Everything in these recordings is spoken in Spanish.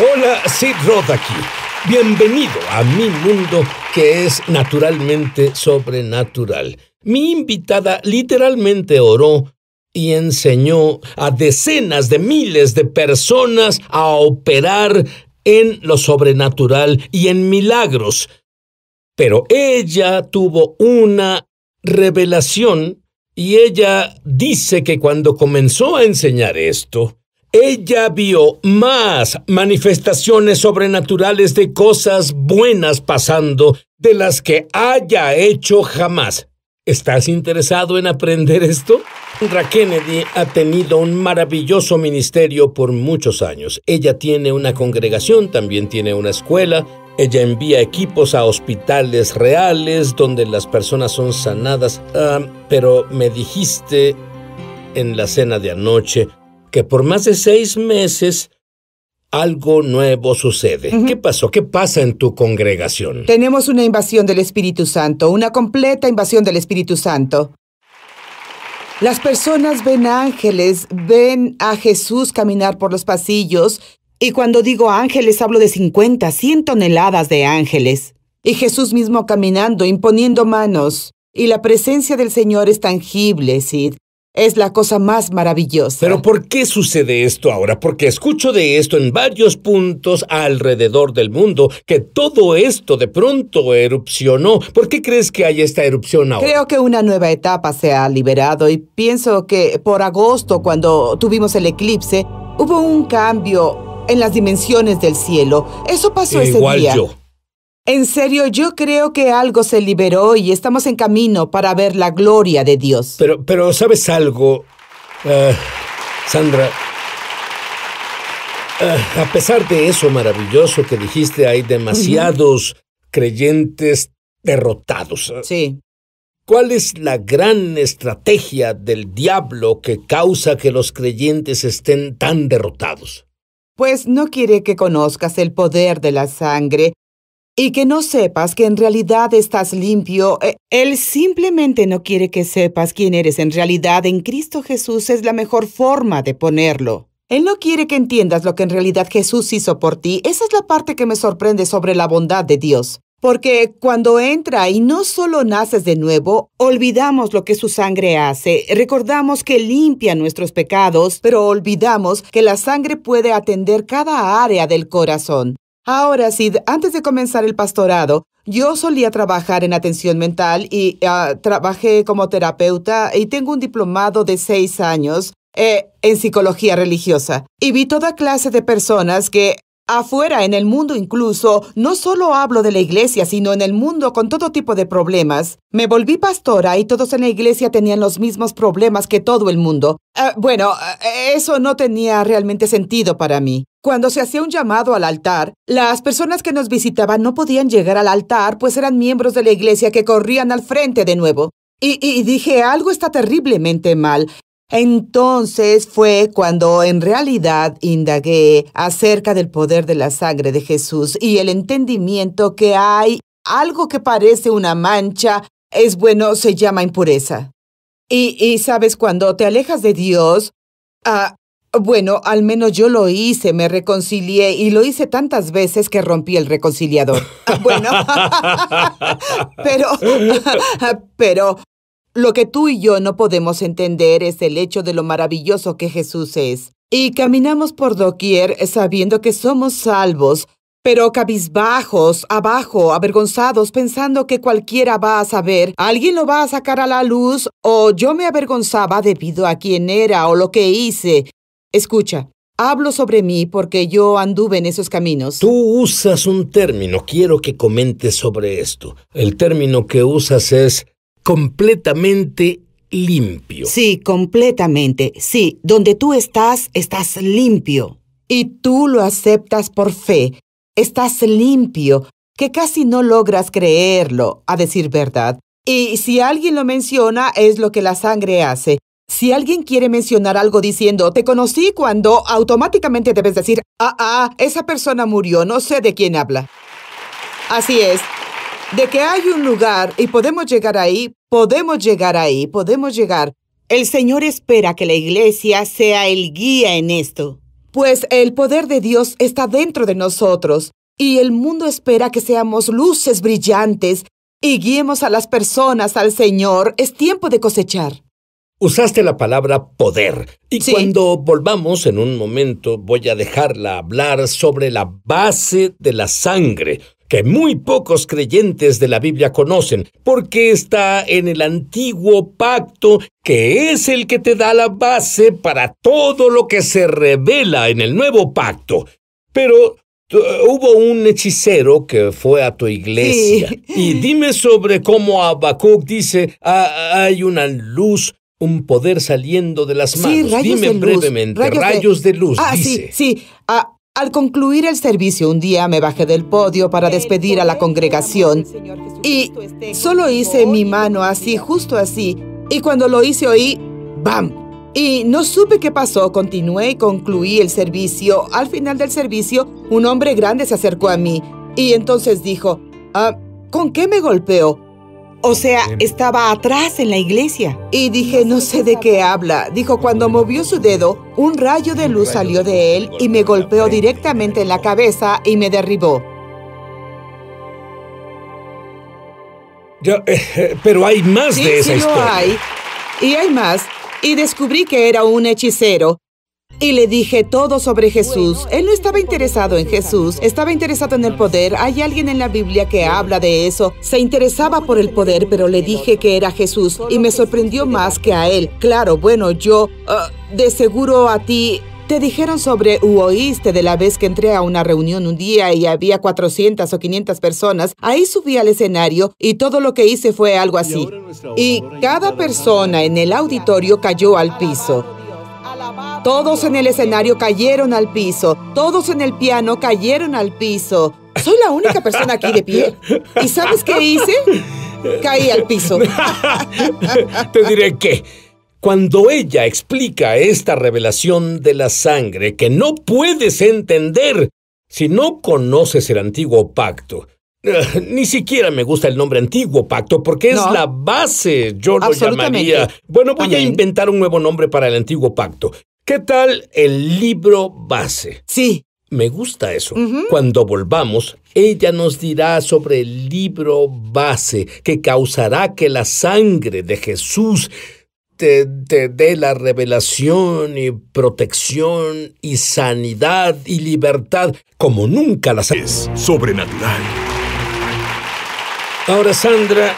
Hola, Sid Roth aquí. Bienvenido a mi mundo que es naturalmente sobrenatural. Mi invitada literalmente oró y enseñó a decenas de miles de personas a operar en lo sobrenatural y en milagros. Pero ella tuvo una revelación y ella dice que cuando comenzó a enseñar esto, ella vio más manifestaciones sobrenaturales de cosas buenas pasando de las que haya hecho jamás. ¿Estás interesado en aprender esto? Sandra Kennedy ha tenido un maravilloso ministerio por muchos años. Ella tiene una congregación, también tiene una escuela. Ella envía equipos a hospitales reales donde las personas son sanadas. Ah, pero me dijiste en la cena de anoche que por más de seis meses algo nuevo sucede. ¿Qué pasó? ¿Qué pasa en tu congregación? Tenemos una invasión del Espíritu Santo, una completa invasión del Espíritu Santo. Las personas ven ángeles, ven a Jesús caminar por los pasillos, y cuando digo ángeles hablo de 50, 100 toneladas de ángeles. Y Jesús mismo caminando, imponiendo manos. Y la presencia del Señor es tangible, Sid. Es la cosa más maravillosa. Pero ¿por qué sucede esto ahora? Porque escucho de esto en varios puntos alrededor del mundo, que todo esto de pronto erupcionó. ¿Por qué crees que hay esta erupción ahora? Creo que una nueva etapa se ha liberado y pienso que por agosto, cuando tuvimos el eclipse, hubo un cambio en las dimensiones del cielo. Eso pasó ese Igual día. yo. En serio, yo creo que algo se liberó y estamos en camino para ver la gloria de Dios. Pero, pero ¿sabes algo? Ah, Sandra, ah, a pesar de eso maravilloso que dijiste, hay demasiados creyentes derrotados. Sí. ¿Cuál es la gran estrategia del diablo que causa que los creyentes estén tan derrotados? Pues no quiere que conozcas el poder de la sangre y que no sepas que en realidad estás limpio. Eh, Él simplemente no quiere que sepas quién eres en realidad. En Cristo Jesús es la mejor forma de ponerlo. Él no quiere que entiendas lo que en realidad Jesús hizo por ti. Esa es la parte que me sorprende sobre la bondad de Dios. Porque cuando entra y no solo naces de nuevo, olvidamos lo que su sangre hace, recordamos que limpia nuestros pecados, pero olvidamos que la sangre puede atender cada área del corazón. Ahora, Sid, antes de comenzar el pastorado, yo solía trabajar en atención mental y ah, trabajé como terapeuta y tengo un diplomado de seis años eh, en psicología religiosa. Y vi toda clase de personas que afuera, en el mundo incluso, no solo hablo de la iglesia, sino en el mundo con todo tipo de problemas. Me volví pastora y todos en la iglesia tenían los mismos problemas que todo el mundo. Ah, bueno, ah, eso no tenía realmente sentido para mí. Cuando se hacía un llamado al altar, las personas que nos visitaban no podían llegar al altar, pues eran miembros de la iglesia que corrían al frente de nuevo. Y, dije, algo está terriblemente mal. Entonces fue cuando en realidad indagué acerca del poder de la sangre de Jesús y el entendimiento que hay algo que parece una mancha, es bueno, se llama impureza. Y, y sabes, cuando te alejas de Dios, ah, bueno, al menos yo lo hice, me reconcilié y lo hice tantas veces que rompí el reconciliador. Bueno, pero, pero lo que tú y yo no podemos entender es el hecho de lo maravilloso que Jesús es. Y caminamos por doquier sabiendo que somos salvos, pero cabizbajos, abajo, avergonzados, pensando que cualquiera va a saber, alguien lo va a sacar a la luz, o yo me avergonzaba debido a quién era o lo que hice. Escucha, hablo sobre mí porque yo anduve en esos caminos. Tú usas un término, quiero que comentes sobre esto. El término que usas es completamente limpio. Sí, completamente. Sí, donde tú estás, estás limpio. Y tú lo aceptas por fe. Estás limpio, que casi no logras creerlo, a decir verdad. Y si alguien lo menciona, es lo que la sangre hace. Si alguien quiere mencionar algo diciendo, te conocí cuando, automáticamente debes decir, ah, ah, esa persona murió, no sé de quién habla. Así es. De que hay un lugar y podemos llegar ahí, podemos llegar ahí, podemos llegar. El Señor espera que la iglesia sea el guía en esto. Pues el poder de Dios está dentro de nosotros y el mundo espera que seamos luces brillantes y guiemos a las personas al Señor. Es tiempo de cosechar. Usaste la palabra poder. Y Sí. cuando volvamos en un momento voy a dejarla hablar sobre la base de la sangre, que muy pocos creyentes de la Biblia conocen, porque está en el antiguo pacto, que es el que te da la base para todo lo que se revela en el nuevo pacto. Pero hubo un hechicero que fue a tu iglesia. Sí. Y dime sobre cómo Habacuc dice, "Ah, hay una luz, un poder saliendo de las manos. Sí, rayos dime de luz, brevemente, rayos de- luz, Ah, dice. sí, sí. Ah, al concluir el servicio un día me bajé del podio para despedir a la congregación y solo hice mi mano así, justo así. Y cuando lo hice oí, ¡bam! Y no supe qué pasó, continué y concluí el servicio. Al final del servicio, un hombre grande se acercó a mí y entonces dijo, "Ah, ¿con qué me golpeó? O sea, estaba atrás en la iglesia. Y dije, no sé de qué habla. Dijo, cuando movió su dedo, un rayo de luz salió de él y me golpeó directamente en la cabeza y me derribó. Eh, eh, pero hay más Sí, de esa sí historia. lo hay. Y hay más. Y descubrí que era un hechicero. Y le dije todo sobre Jesús. Él no estaba interesado en Jesús, estaba interesado en el poder. Hay alguien en la Biblia que habla de eso. Se interesaba por el poder, pero le dije que era Jesús y me sorprendió más que a él. Claro, bueno, yo, ah, de seguro a ti, te dijeron sobre u oíste de la vez que entré a una reunión un día y había 400 o 500 personas. Ahí subí al escenario y todo lo que hice fue algo así. Y cada persona en el auditorio cayó al piso. Todos en el escenario cayeron al piso. Todos en el piano cayeron al piso. Soy la única persona aquí de pie. ¿Y sabes qué hice? Caí al piso. Te diré que cuando ella explica esta revelación de la sangre que no puedes entender si no conoces el antiguo pacto. Ni siquiera me gusta el nombre antiguo pacto porque es No. la base, yo lo llamaría. Bueno, voy a inventar un nuevo nombre para el antiguo pacto. ¿Qué tal el libro base? Sí, Me gusta eso. Cuando volvamos, ella nos dirá sobre el libro base que causará que la sangre de Jesús te, te dé la revelación y protección y sanidad y libertad como nunca las Es sobrenatural. Ahora, Sandra,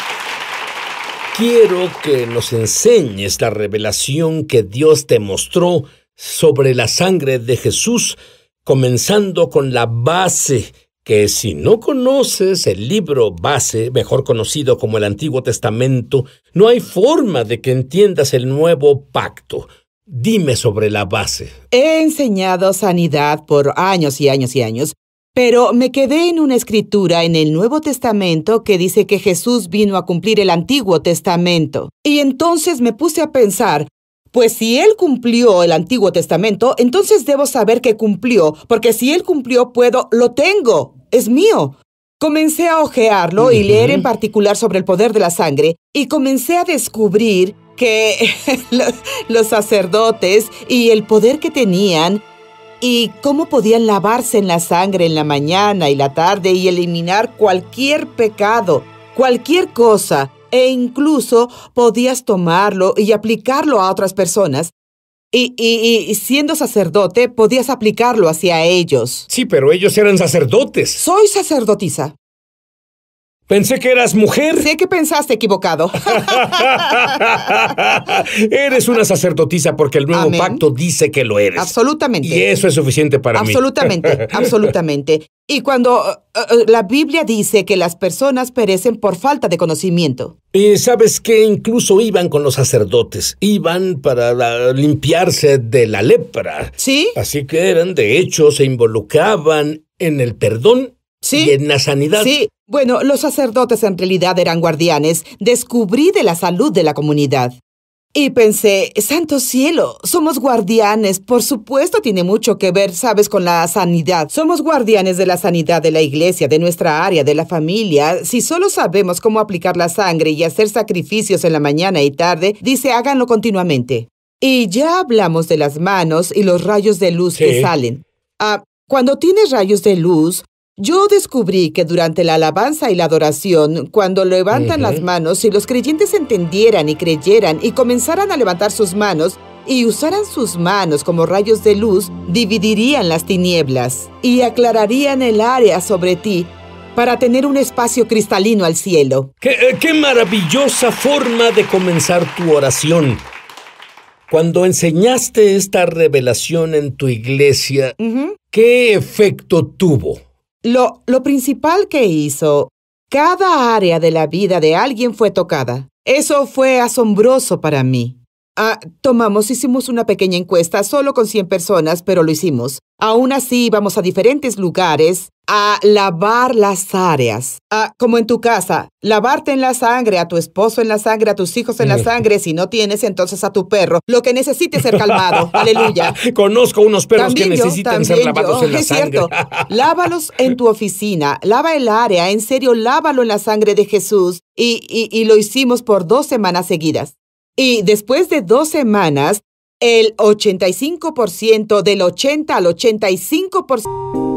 quiero que nos enseñes la revelación que Dios te mostró sobre la sangre de Jesús, comenzando con la base, que si no conoces el libro base, mejor conocido como el Antiguo Testamento, no hay forma de que entiendas el nuevo pacto. Dime sobre la base. he enseñado sanidad por años y años y años, pero me quedé en una escritura en el Nuevo Testamento que dice que Jesús vino a cumplir el Antiguo Testamento. Y entonces me puse a pensar, pues si Él cumplió el Antiguo Testamento, entonces debo saber que cumplió, porque si Él cumplió, puedo, lo tengo, es mío. Comencé a ojearlo y leer en particular sobre el poder de la sangre y comencé a descubrir que lo- los sacerdotes y el poder que tenían y cómo podían lavarse en la sangre en la mañana y la tarde y eliminar cualquier pecado, cualquier cosa, e incluso podías tomarlo y aplicarlo a otras personas. Y, y- y siendo sacerdote, podías aplicarlo hacia ellos. Sí, pero ellos eran sacerdotes. Soy sacerdotisa. Pensé que eras mujer. Sé que pensaste equivocado. eres una sacerdotisa porque el nuevo Amén. pacto dice que lo eres. Absolutamente. Y eso es suficiente para mí. Absolutamente, absolutamente. Y cuando uh, uh, la Biblia dice que las personas perecen por falta de conocimiento. Y sabes que incluso iban con los sacerdotes, iban para la- limpiarse de la lepra. ¿Sí? Así que eran, de hecho, se involucraban en el perdón Sí. y en la sanidad. Sí. Bueno, los sacerdotes en realidad eran guardianes. Descubrí de la salud de la comunidad. Y pensé, santo cielo, somos guardianes. Por supuesto tiene mucho que ver, sabes, con la sanidad. Somos guardianes de la sanidad de la iglesia, de nuestra área, de la familia. Si solo sabemos cómo aplicar la sangre y hacer sacrificios en la mañana y tarde, dice háganlo continuamente. Y ya hablamos de las manos y los rayos de luz Sí. que salen. Ah, cuando tienes rayos de luz, yo descubrí que durante la alabanza y la adoración, cuando levantan las manos, si los creyentes entendieran y creyeran y comenzaran a levantar sus manos y usaran sus manos como rayos de luz, dividirían las tinieblas y aclararían el área sobre ti para tener un espacio cristalino al cielo. ¡Qué, eh, qué maravillosa forma de comenzar tu oración! Cuando enseñaste esta revelación en tu iglesia. ¿qué efecto tuvo? Lo, principal que hizo, cada área de la vida de alguien fue tocada. Eso fue asombroso para mí. Ah, tomamos, hicimos una pequeña encuesta solo con 100 personas, pero lo hicimos. Aún así, íbamos a diferentes lugares a lavar las áreas. Ah, como en tu casa, lavarte en la sangre, a tu esposo en la sangre, a tus hijos en la sangre, si no tienes, entonces a tu perro. Lo que necesite ser calmado. Aleluya. Conozco unos perros que También yo, necesitan ser lavados yo, en la es sangre. cierto. Lávalos en tu oficina, lava el área, en serio, lávalo en la sangre de Jesús. Y, y, y lo hicimos por dos semanas seguidas. Y después de dos semanas, el 85% del 80 al 85%.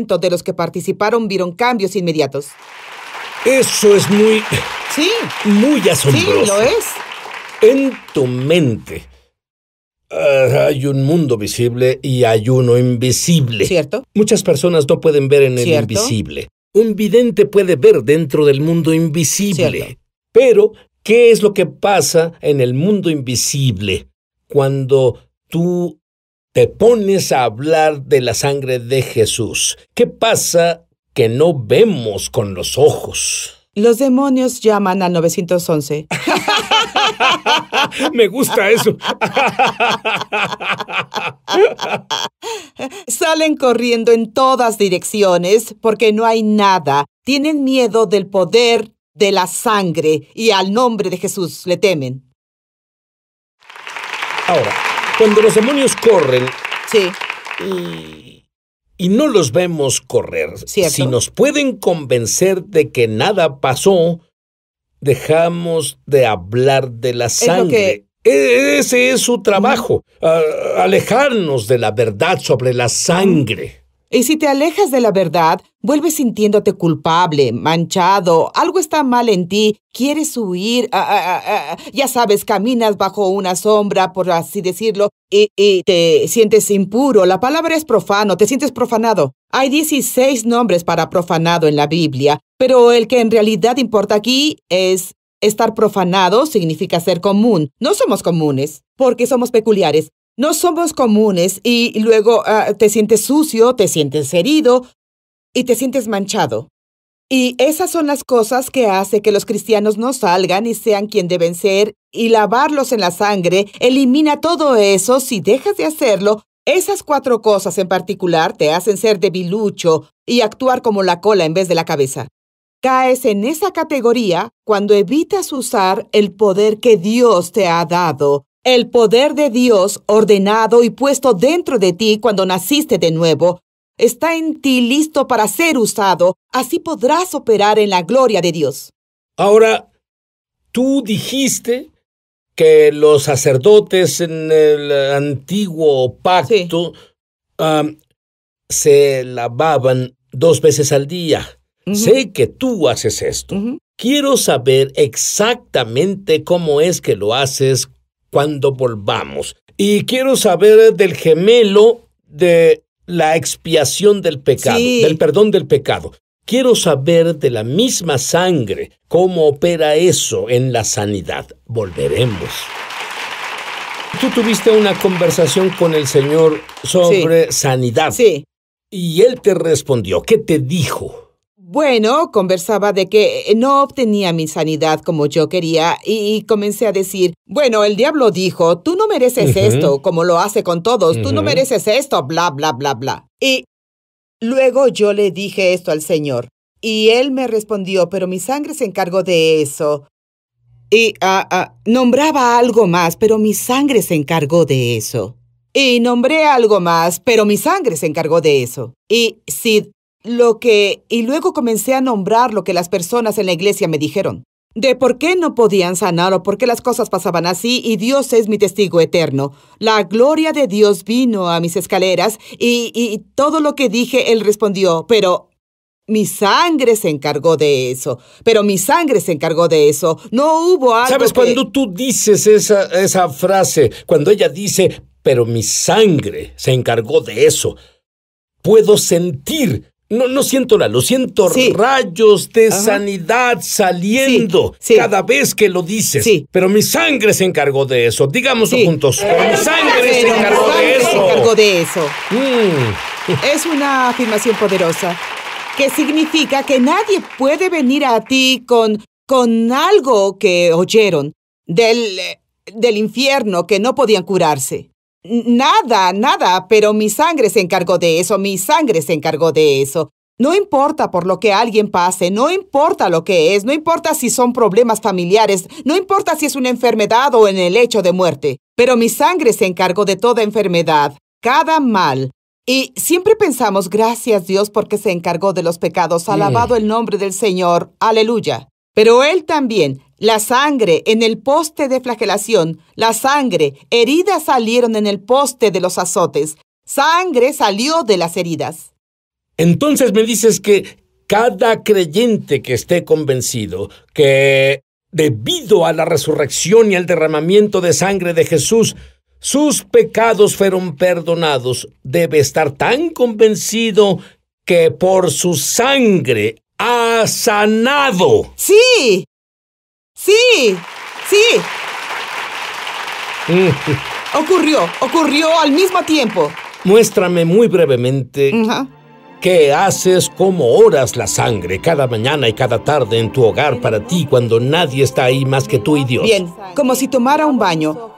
De los que participaron vieron cambios inmediatos. Eso es muy, Sí, muy sí, asombroso. lo es. En tu mente ah, hay un mundo visible y hay uno invisible. ¿Cierto? Muchas personas no pueden ver en el invisible. Un vidente puede ver dentro del mundo invisible. Cierto. Pero, ¿qué es lo que pasa en el mundo invisible cuando tú te pones a hablar de la sangre de Jesús? ¿Qué pasa que no vemos con los ojos? Los demonios llaman al 911. Me gusta eso. Salen corriendo en todas direcciones porque no hay nada. Tienen miedo del poder de la sangre y al nombre de Jesús le temen. Ahora, cuando los demonios corren Sí, y, y no los vemos correr, Cierto. si nos pueden convencer de que nada pasó, dejamos de hablar de la sangre. E- Ese es su trabajo, alejarnos de la verdad sobre la sangre. Y si te alejas de la verdad, vuelves sintiéndote culpable, manchado, algo está mal en ti, quieres huir, ah, ah, ah, ya sabes, caminas bajo una sombra, por así decirlo, y, y te sientes impuro. La palabra es profano, te sientes profanado. Hay 16 nombres para profanado en la Biblia, pero el que en realidad importa aquí es estar profanado significa ser común. No somos comunes, porque somos peculiares. No somos comunes y luego ah, te sientes sucio, te sientes herido y te sientes manchado. Y esas son las cosas que hace que los cristianos no salgan y sean quien deben ser y lavarlos en la sangre elimina todo eso si dejas de hacerlo. Esas cuatro cosas en particular te hacen ser debilucho y actuar como la cola en vez de la cabeza. Caes en esa categoría cuando evitas usar el poder que Dios te ha dado el poder de Dios ordenado y puesto dentro de ti cuando naciste de nuevo está en ti listo para ser usado, así podrás operar en la gloria de Dios. Ahora, tú dijiste que los sacerdotes en el antiguo pacto am, se lavaban dos veces al día. Sé que tú haces esto. Quiero saber exactamente cómo es que lo haces cuando volvamos. Y quiero saber del gemelo de la expiación del pecado, del perdón del pecado. Quiero saber de la misma sangre cómo opera eso en la sanidad. Volveremos. Tú tuviste una conversación con el Señor sobre sanidad. Sí. Y Él te respondió. ¿Qué te dijo? Bueno, conversaba de que no obtenía mi sanidad como yo quería y, comencé a decir, bueno, el diablo dijo, tú no mereces esto, como lo hace con todos, tú no mereces esto, bla, bla, bla, bla. Y luego yo le dije esto al Señor y él me respondió, pero mi sangre se encargó de eso. Y ah, ah, nombraba algo más, pero mi sangre se encargó de eso. Y nombré algo más, pero mi sangre se encargó de eso. Y si lo que... Y luego comencé a nombrar lo que las personas en la iglesia me dijeron. De por qué no podían sanar o por qué las cosas pasaban así y Dios es mi testigo eterno. La gloria de Dios vino a mis escaleras y, y todo lo que dije, Él respondió, pero mi sangre se encargó de eso, pero mi sangre se encargó de eso. No hubo algo. ¿Sabes cuando tú dices esa, esa frase? Cuando ella dice, pero mi sangre se encargó de eso. Puedo sentir no, no siento la luz, siento rayos de sanidad saliendo cada vez que lo dices. Pero mi sangre se encargó de eso. Digámoslo juntos. Pero mi sangre se encargó de eso. Se encargó de eso. Mm. Es una afirmación poderosa que significa que nadie puede venir a ti con, con algo que oyeron del, del infierno que no podían curarse. Nada, nada, pero mi sangre se encargó de eso, mi sangre se encargó de eso. No importa por lo que alguien pase, no importa lo que es, no importa si son problemas familiares, no importa si es una enfermedad o en el hecho de muerte, pero mi sangre se encargó de toda enfermedad, cada mal. Y siempre pensamos, gracias Dios porque se encargó de los pecados, alabado el nombre del Señor, aleluya. Pero Él también la sangre en el poste de flagelación, la sangre, heridas salieron en el poste de los azotes, sangre salió de las heridas. Entonces me dices que cada creyente que esté convencido que debido a la resurrección y al derramamiento de sangre de Jesús, sus pecados fueron perdonados, debe estar tan convencido que por su sangre ha sanado. Sí, Sí, sí. ocurrió, ocurrió al mismo tiempo. Muéstrame muy brevemente ¿Qué haces? ¿Cómo oras la sangre cada mañana y cada tarde en tu hogar para ti cuando nadie está ahí más que tú y Dios? Bien, como si tomara un baño.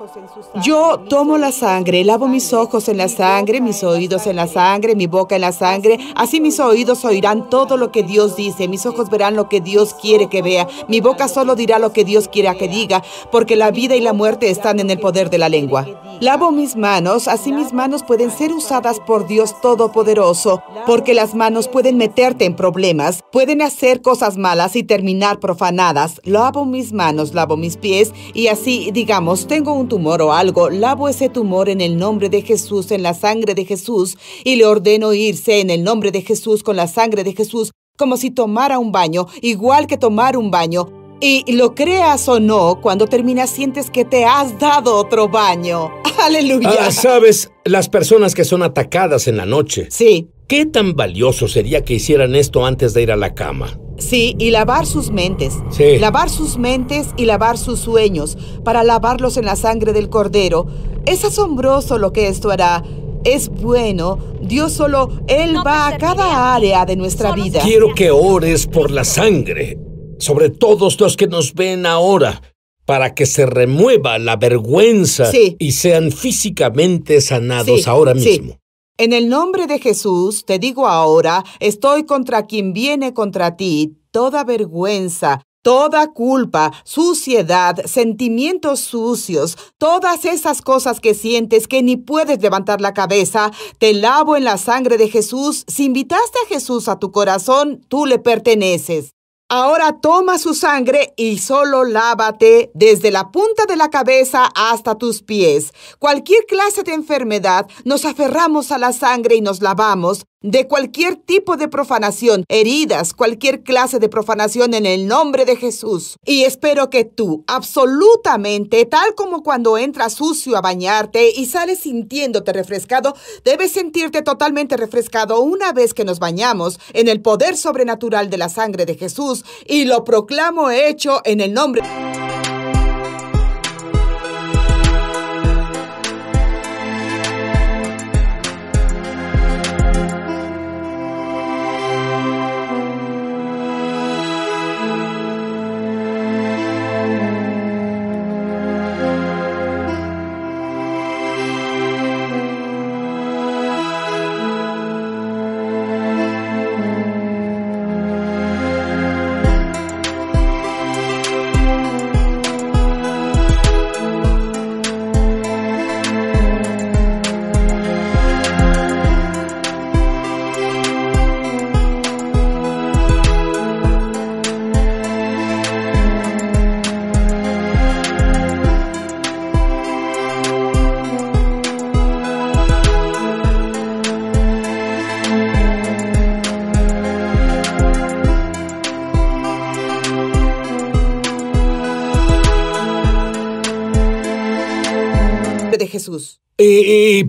Yo tomo la sangre, lavo mis ojos en la sangre, mis oídos en la sangre, mi boca en la sangre. Así mis oídos oirán todo lo que Dios dice, mis ojos verán lo que Dios quiere que vea, mi boca solo dirá lo que Dios quiera que diga, porque la vida y la muerte están en el poder de la lengua. Lavo mis manos, así mis manos pueden ser usadas por Dios Todopoderoso, porque las manos pueden meterte en problemas, pueden hacer cosas malas y terminar profanadas. Lavo mis manos, lavo mis pies y así, digamos, tengo un tumor o algo, lavo ese tumor en el nombre de Jesús, en la sangre de Jesús y le ordeno irse en el nombre de Jesús, con la sangre de Jesús, como si tomara un baño, igual que tomar un baño. Y lo creas o no, cuando terminas sientes que te has dado otro baño. Aleluya. Ah, sabes, las personas que son atacadas en la noche. Sí. ¿Qué tan valioso sería que hicieran esto antes de ir a la cama? Sí, y lavar sus mentes. Sí. Lavar sus mentes y lavar sus sueños para lavarlos en la sangre del cordero. Es asombroso lo que esto hará. Es bueno. Dios solo, Él va a cada área de nuestra vida. Quiero que ores por la sangre, sobre todos los que nos ven ahora, para que se remueva la vergüenza y sean físicamente sanados ahora mismo. En el nombre de Jesús, te digo ahora, estoy contra quien viene contra ti, toda vergüenza, toda culpa, suciedad, sentimientos sucios, todas esas cosas que sientes que ni puedes levantar la cabeza, te lavo en la sangre de Jesús. Si invitaste a Jesús a tu corazón, tú le perteneces. Ahora toma su sangre y solo lávate desde la punta de la cabeza hasta tus pies. Cualquier clase de enfermedad, nos aferramos a la sangre y nos lavamos de cualquier tipo de profanación, heridas, cualquier clase de profanación en el nombre de Jesús. Y espero que tú, absolutamente, tal como cuando entras sucio a bañarte y sales sintiéndote refrescado, debes sentirte totalmente refrescado una vez que nos bañamos en el poder sobrenatural de la sangre de Jesús y lo proclamo hecho en el nombre de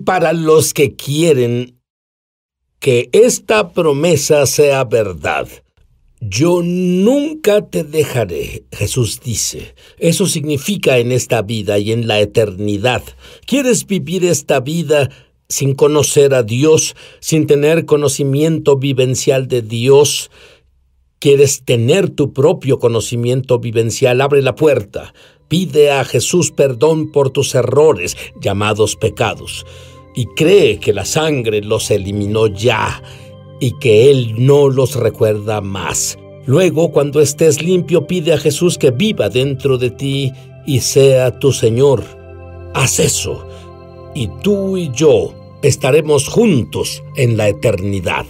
para los que quieren que esta promesa sea verdad, yo nunca te dejaré, Jesús dice. Eso significa en esta vida y en la eternidad. ¿Quieres vivir esta vida sin conocer a Dios, sin tener conocimiento vivencial de Dios? ¿Quieres tener tu propio conocimiento vivencial? Abre la puerta. Pide a Jesús perdón por tus errores, llamados pecados, y cree que la sangre los eliminó ya y que Él no los recuerda más. Luego, cuando estés limpio, pide a Jesús que viva dentro de ti y sea tu Señor. Haz eso, y tú y yo estaremos juntos en la eternidad.